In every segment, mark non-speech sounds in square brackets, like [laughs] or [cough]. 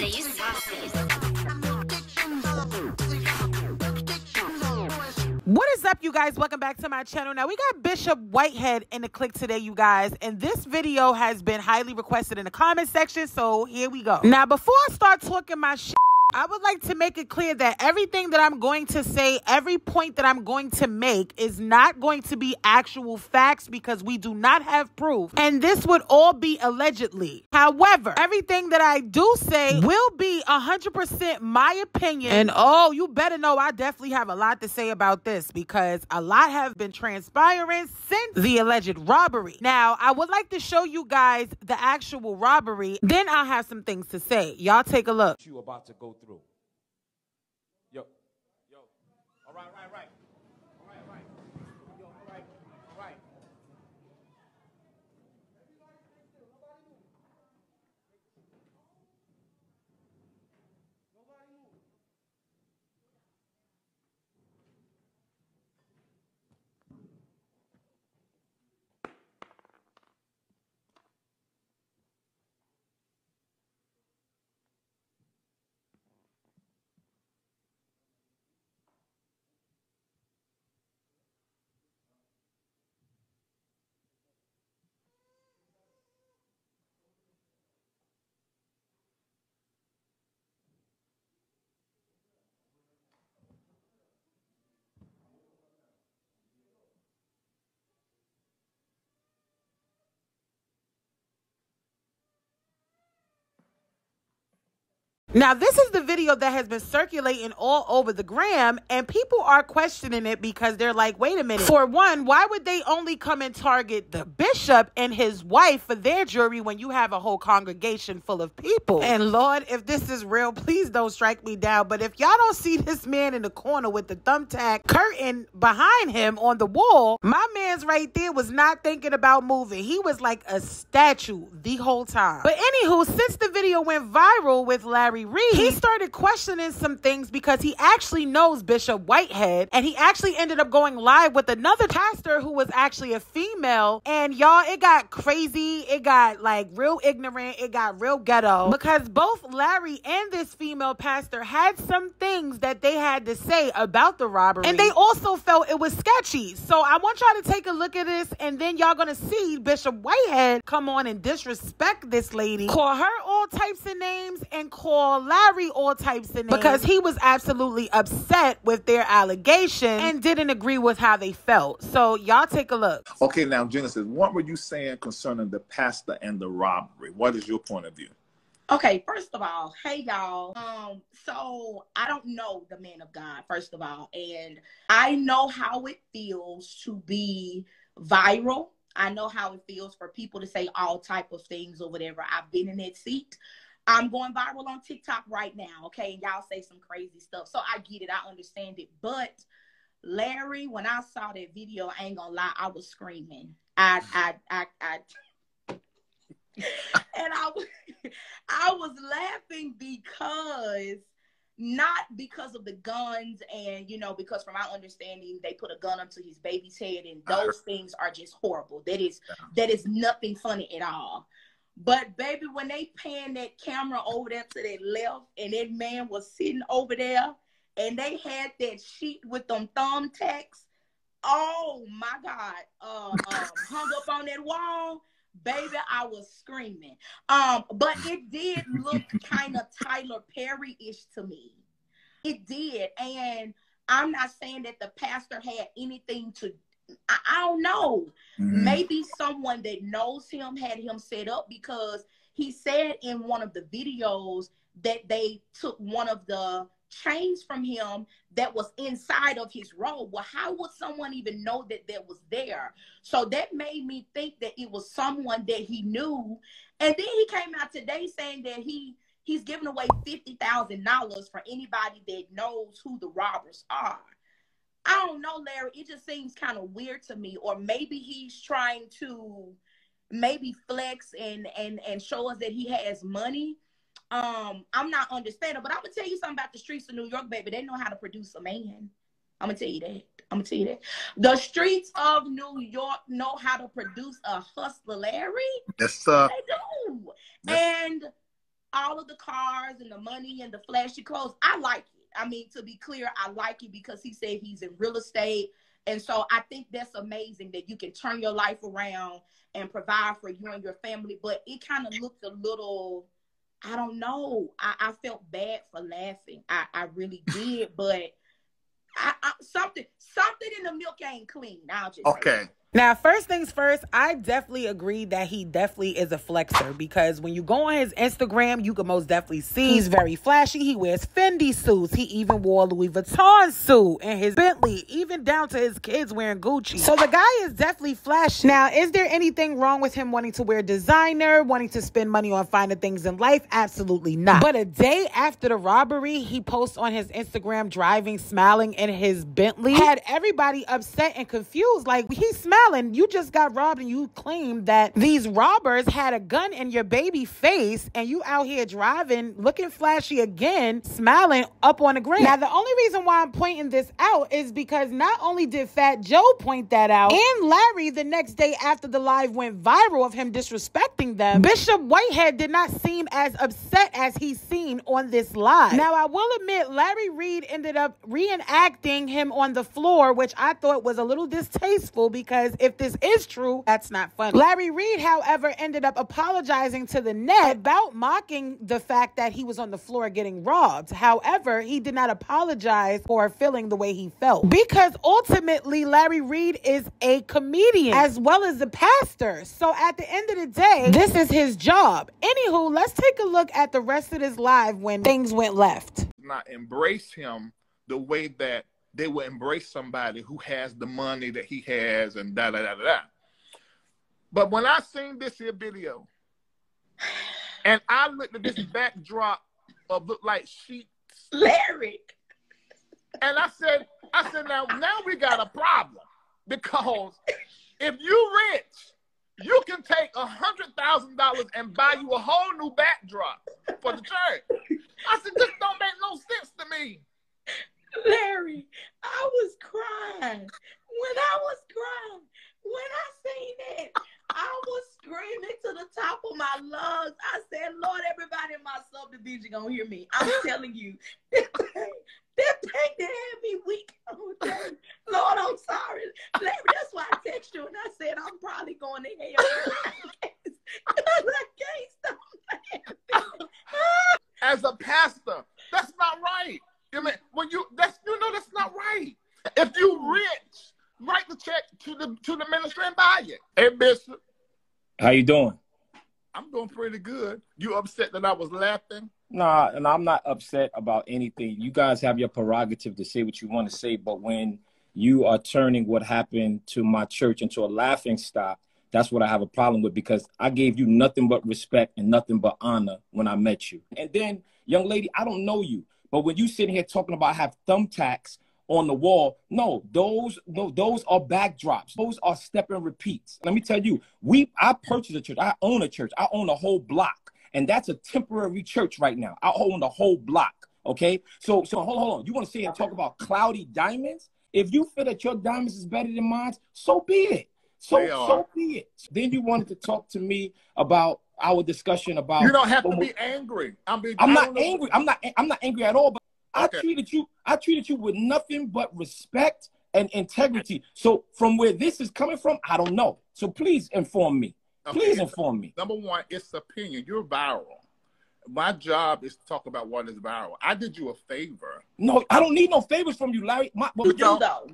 What is up, you guys? Welcome back to my channel. Now, we got Bishop Whitehead in the click today, you guys, and this video has been highly requested in the comment section, so here we go. Now, before I start talking my shit, I would like to make it clear that everything that I'm going to say, every point that I'm going to make is not going to be actual facts because we do not have proof. And this would all be allegedly. However, everything that I do say will be 100% my opinion. And oh, you better know I definitely have a lot to say about this because a lot have been transpiring since the alleged robbery. Now, I would like to show you guys the actual robbery. Then I'll have some things to say. Y'all take a look. You about to go through. Now, this is the video that has been circulating all over the gram, and people are questioning it because they're like, wait a minute. For one, why would they only come and target the bishop and his wife for their jury when you have a whole congregation full of people? And Lord, if this is real, please don't strike me down. But if y'all don't see this man in the corner with the thumbtack curtain behind him on the wall, my man's right there was not thinking about moving. He was like a statue the whole time. But anywho, since the video went viral with Larry He started questioning some things because he actually knows Bishop Whitehead and he actually ended up going live with another pastor who was actually a female. And y'all, it got crazy. It got like real ignorant. It got real ghetto because both Larry and this female pastor had some things that they had to say about the robbery. And they also felt it was sketchy. So I want y'all to take a look at this and then y'all gonna see Bishop Whitehead come on and disrespect this lady, call her all types of names and call Larry all types of names because he was absolutely upset with their allegation and didn't agree with how they felt. So y'all take a look. Okay, now Genesis, what were you saying concerning the pastor and the robbery? What is your point of view? Okay, first of all, hey y'all. Um, so I don't know the man of God, first of all, and I know how it feels to be viral. I know how it feels for people to say all type of things or whatever. I've been in that seat. I'm going viral on TikTok right now, okay? And y'all say some crazy stuff. So I get it, I understand it. But Larry, when I saw that video, I ain't gonna lie, I was screaming. I I I I [laughs] and I was I was laughing because not because of the guns and you know because from my understanding they put a gun up to his baby's head and those things are just horrible that is that is nothing funny at all but baby when they pan that camera over there to that left and that man was sitting over there and they had that sheet with them thumbtacks oh my god uh, uh, hung up on that wall baby i was screaming. Um but it did look kind of tyler perry-ish to me. It did and i'm not saying that the pastor had anything to i, I don't know Mhm. maybe someone that knows him had him set up because he said in one of the videos that they took one of the chains from him that was inside of his robe. Well, how would someone even know that that was there? So that made me think that it was someone that he knew. And then he came out today saying that he he's giving away fifty thousand dollars for anybody that knows who the robbers are. I don't know, Larry. It just seems kind of weird to me. Or maybe he's trying to maybe flex and and and show us that he has money. Um, I'm not understanding, but I'm gonna tell you something about the streets of New York, baby. They know how to produce a man. I'm gonna tell you that. I'm gonna tell you that. The streets of New York know how to produce a hustler, Larry. Yes, sir. They do. Yes. And all of the cars and the money and the flashy clothes. I like it. I mean, to be clear, I like it because he said he's in real estate. And so I think that's amazing that you can turn your life around and provide for you and your family. But it kind of looked a little, I don't know. I, I felt bad for laughing. I, I really [laughs] did. but I, I, something something in the milk ain't clean. I'll just Okay. Now, first things first, I definitely agree that he definitely is a flexer because when you go on his Instagram, you can most definitely see he's mm-hmm. very flashy. He wears Fendi suits. He even wore a Louis Vuitton suit and his Bentley, even down to his kids wearing Gucci. So the guy is definitely flashy. Now, is there anything wrong with him wanting to wear designer, wanting to spend money on finer things in life? Absolutely not. But a day after the robbery, he posts on his Instagram driving, smiling in his Bentley, had everybody upset and confused. Like, he's smiling. You just got robbed and you claim that these robbers had a gun in your baby face and you out here driving, looking flashy again, smiling up on the ground. Now, the only reason why I'm pointing this out is because not only did Fat Joe point that out, and Larry the next day after the live went viral of him disrespecting them, Bishop Whitehead did not seem as upset as he seemed on this live. Now, I will admit, Larry Reid ended up reenacting him on the floor, which I thought was a little distasteful because if this is true, that's not funny. Larry Reid, however, ended up apologizing to the net about mocking the fact that he was on the floor getting robbed. However, he did not apologize for feeling the way he felt because ultimately Larry Reid is a comedian as well as a pastor. So at the end of the day, this is his job. Anywho, let's take a look at the rest of this live when things went left. Not embrace him the way that they will embrace somebody who has the money that he has and da da da da. da. But when I seen this here video, and I looked at this [clears throat] backdrop of look like sheets, Larry. and I said, I said, now now we got a problem because if you rich, you can take a hundred thousand dollars and buy you a whole new backdrop for the church. I said, this don't make no sense to me. Larry, I was crying. When I was crying, when I seen it, I was screaming to the top of my lungs. I said, Lord, everybody in my sub division gonna hear me. I'm telling you, that [laughs] thing, that thing that had me weak. Oh, dang. Lord, I'm sorry. Larry, that's why I texted you and I said I'm probably going to hell. Because I can't stop laughing. As a pastor, that's not right. You mean when you that's you know that's not right. If you rich, write the check to the to the ministry and buy it. Hey Bishop, How you doing? I'm doing pretty good. You upset that I was laughing? Nah, and I'm not upset about anything. You guys have your prerogative to say what you want to say, but when you are turning what happened to my church into a laughing stock, that's what I have a problem with because I gave you nothing but respect and nothing but honor when I met you. And then, young lady, I don't know you, but when you sitting here talking about have thumbtacks on the wall, no, those no, those are backdrops. Those are step and repeats. Let me tell you, we I purchased a church. I own a church. I own a whole block, and that's a temporary church right now. I own the whole block. Okay, so so hold on, hold on. You want to sit and talk about cloudy diamonds? If you feel that your diamonds is better than mine, so be it. So so be it. Then you wanted to talk to me about our discussion about You don't have to be angry. I'm, be, I'm not angry. I'm not. I'm not angry at all. But I Okay. treated you. I treated you with nothing but respect and integrity. So from where this is coming from, I don't know. So please inform me. Okay, Please inform me. Number one, it's opinion. You're viral. My job is to talk about what is viral. I did you a favor. No, I don't need no favors from you, Larry. My, You You do though.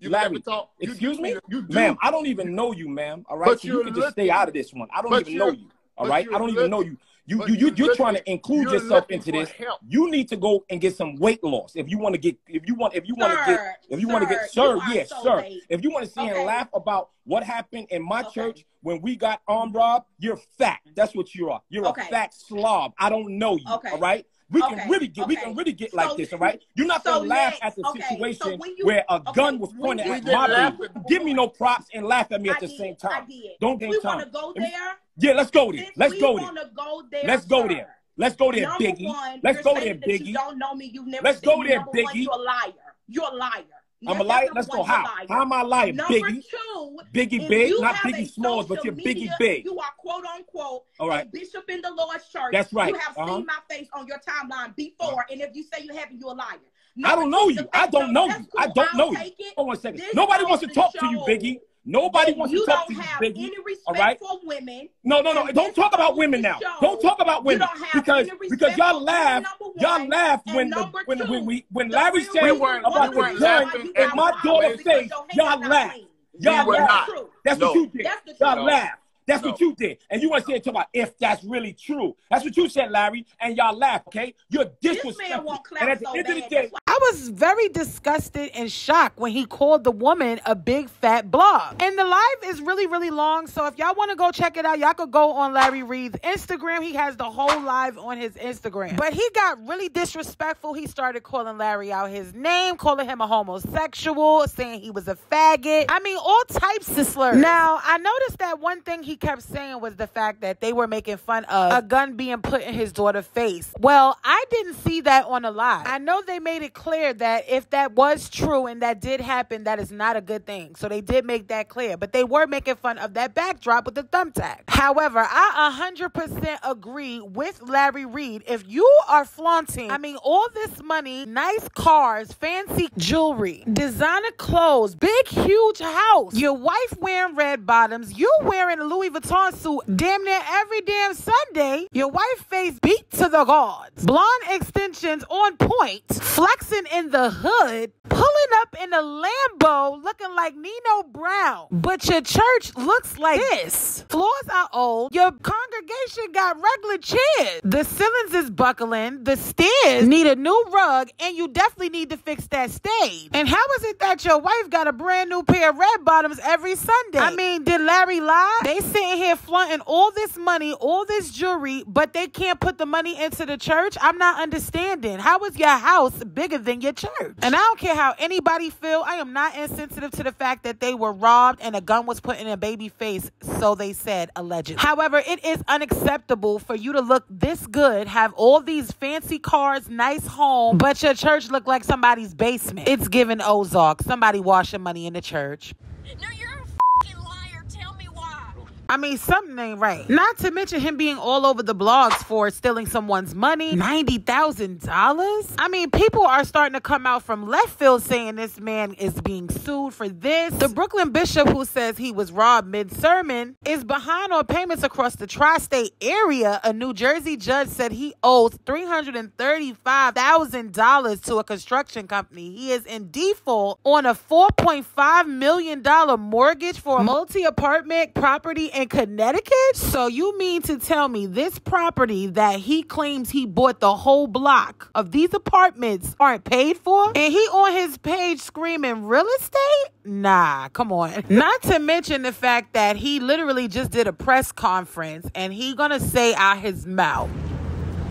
You Larry, talk. You excuse do me? You do. ma'am, I don't even know you, ma'am. All right, But so you can just stay out of this one. I don't even know you. All right, I don't even know you. You, but you, you, you're trying to include yourself into this. help. You need to go and get some weight loss if you want to get if you want if you want to get if you want to get sir, yes, so sir. late. If you want to see Okay. and laugh about what happened in my Okay. church when we got armed robbed, you're fat. That's what you are. You're Okay. a fat slob. I don't know you. Okay. All right. We Okay. can really get we can really get like this, all right? You're not so gonna laugh next- at the okay, situation when you- where a okay, gun was pointed at my. Give me no props and laugh at me at I the did, same time. Don't take time. go there. Yeah, let's go there. Let's go there. go there. Let's go there. Let's go there, Number Biggie. one, Let's go there, You Biggie. don't know me. You've never Let's go there, one, Biggie. you're a liar. You're a liar. I'm a liar. Let's go. How? How am I lying? Number Biggie. two, Biggie Big, not Biggie Smalls, but you're Biggie Big. You are quote unquote All right. a bishop in the Lord's church. That's right. You have Uh-huh. seen my face on your timeline before, and if you say you haven't, you're a liar. I don't know you. I don't know you. I don't know you. Hold on a second. Nobody wants to talk to you, Biggie. Nobody wants you to talk don't to you, have Biggie. any All respect right. for women. No, no, no. And Don't talk about women now. show Don't talk about you women don't have because any because y'all laugh. number Y'all laugh when the number when when we when Larry real said We weren't- about the weren't you got gun and my problems daughter is because face, y'all laugh. Y'all laugh. not. That's what you did. That's the Y'all laugh. That's No. what you did. And you want to say talk about if that's really true. That's what you said, Larry. And y'all laugh, okay? You're This man disrespectful. won't clap And at the so end of the day, I was very disgusted and shocked when he called the woman a big fat blob. And the live is really, really long. So if y'all want to go check it out, y'all could go on Larry Reid's Instagram. He has the whole live on his Instagram. But he got really disrespectful. He started calling Larry out his name, calling him a homosexual, saying he was a faggot. I mean, all types of slurs. Now, I noticed that one thing he kept saying was the fact that they were making fun of a gun being put in his daughter's face. Well, I didn't see that on a live. I know they made it clear that if that was true and that did happen, that is not a good thing. So they did make that clear. But they were making fun of that backdrop with the thumbtack. However, I 100% agree with Larry Reid. If you are flaunting, I mean, all this money, nice cars, fancy jewelry, designer clothes, big, huge house, your wife wearing red bottoms, you wearing a Louis Vuitton suit damn near every damn Sunday, your wife face beat to the gods, blonde extensions on point, flexing in the hood, pulling up in a Lambo looking like Nino Brown. But your church looks like this. Floors are old. Your congregation got regular chairs. The ceilings is buckling. The stairs need a new rug, and you definitely need to fix that stage. And how is it that your wife got a brand new pair of red bottoms every Sunday? I mean, did Larry lie? They sitting here flaunting all this money, all this jewelry, but they can't put the money into the church? I'm not understanding. How is your house bigger than your church? And I don't care how anybody feel. I am not insensitive to the fact that they were robbed and a gun was put in a baby face, so they said allegedly. However, it is unacceptable for you to look this good, have all these fancy cars, nice home, but your church look like somebody's basement. It's giving Ozark. Somebody washing money in the church. No, you're a fucking liar. Tell me why. I mean, something ain't right. Not to mention him being all over the blogs for stealing someone's money. $90,000? I mean, people are starting to come out from left field saying this man is being sued for this. The Brooklyn bishop who says he was robbed mid sermon is behind on payments across the tri state area. A New Jersey judge said he owes $335,000 to a construction company. He is in default on a $4.5 million mortgage for a multi apartment property in Connecticut? So you mean to tell me this property that he claims he bought the whole block of these apartments aren't paid for? And he on his page screaming real estate? Nah, come on. [laughs] Not to mention the fact that he literally just did a press conference and he gonna say out his mouth.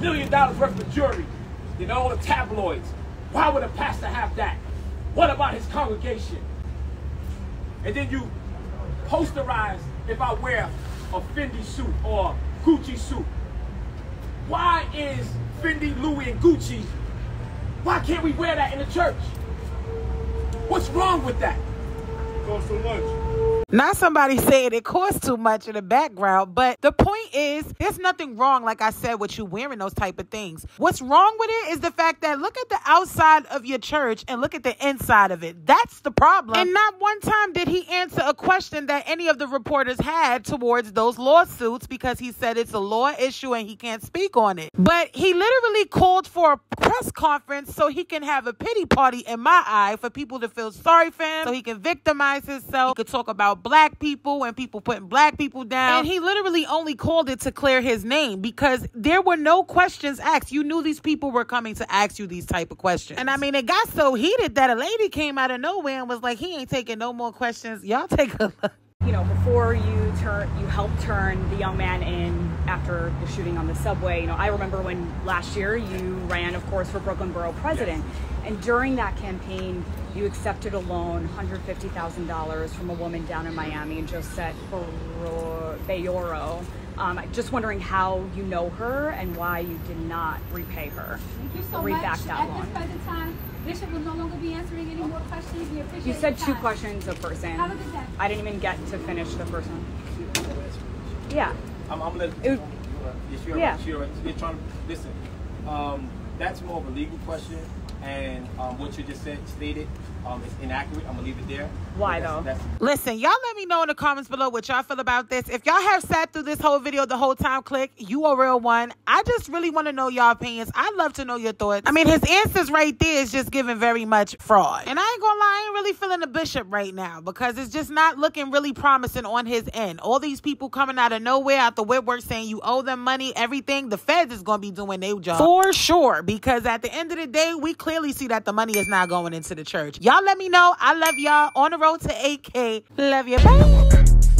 million dollars worth of jewelry, in all the tabloids. Why would a pastor have that? What about his congregation? And then you posterize if I wear a Fendi suit or Gucci suit. Why is Fendi, Louis, and Gucci? Why can't we wear that in the church? What's wrong with that? Cost so much. Not somebody saying it costs too much in the background, but the point is, there's nothing wrong, like I said, with you wearing those type of things. What's wrong with it is the fact that look at the outside of your church and look at the inside of it. That's the problem. And not one time did he answer a question that any of the reporters had towards those lawsuits because he said it's a law issue and he can't speak on it. But he literally called for a press conference so he can have a pity party in my eye for people to feel sorry for him, so he can victimize himself. He could talk about black people and people putting black people down. And he literally only called it to clear his name because there were no questions asked. You knew these people were coming to ask you these type of questions. And I mean, it got so heated that a lady came out of nowhere and was like, he ain't taking no more questions. Y'all take a look. You know, before you turn, you helped turn the young man in after the shooting on the subway. You know, I remember when last year you ran, of course, for Brooklyn Borough President, and during that campaign, you accepted a loan, $150,000 from a woman down in Miami, Josette Bayoro. Um, just wondering how you know her and why you did not repay her. Thank you so Read much. back that At one. this present time, Bishop will no longer be answering any more questions. We appreciate You said two time. questions a person. Have a good day. I didn't even get to finish the first one. Yeah. I'm, I'm gonna. It- yes, you're yeah. right. You're right. You're trying to listen. Um, that's more of a legal question, and um, what you just said stated um, is inaccurate. I'm gonna leave it there. Why, That's- though? That's, Listen, y'all let me know in the comments below what y'all feel about this. If y'all have sat through this whole video the whole time, click, you a real one. I just really want to know y'all opinions. I'd love to know your thoughts. I mean, his answers right there is just giving very much fraud. And I ain't gonna lie, I ain't really feeling the bishop right now because it's just not looking really promising on his end. All these people coming out of nowhere, out the woodwork saying you owe them money, everything. The feds is gonna be doing their job. For sure. Because at the end of the day, we clearly see that the money is not going into the church. Y'all let me know. I love y'all on the road to 8K. Love you. Bye.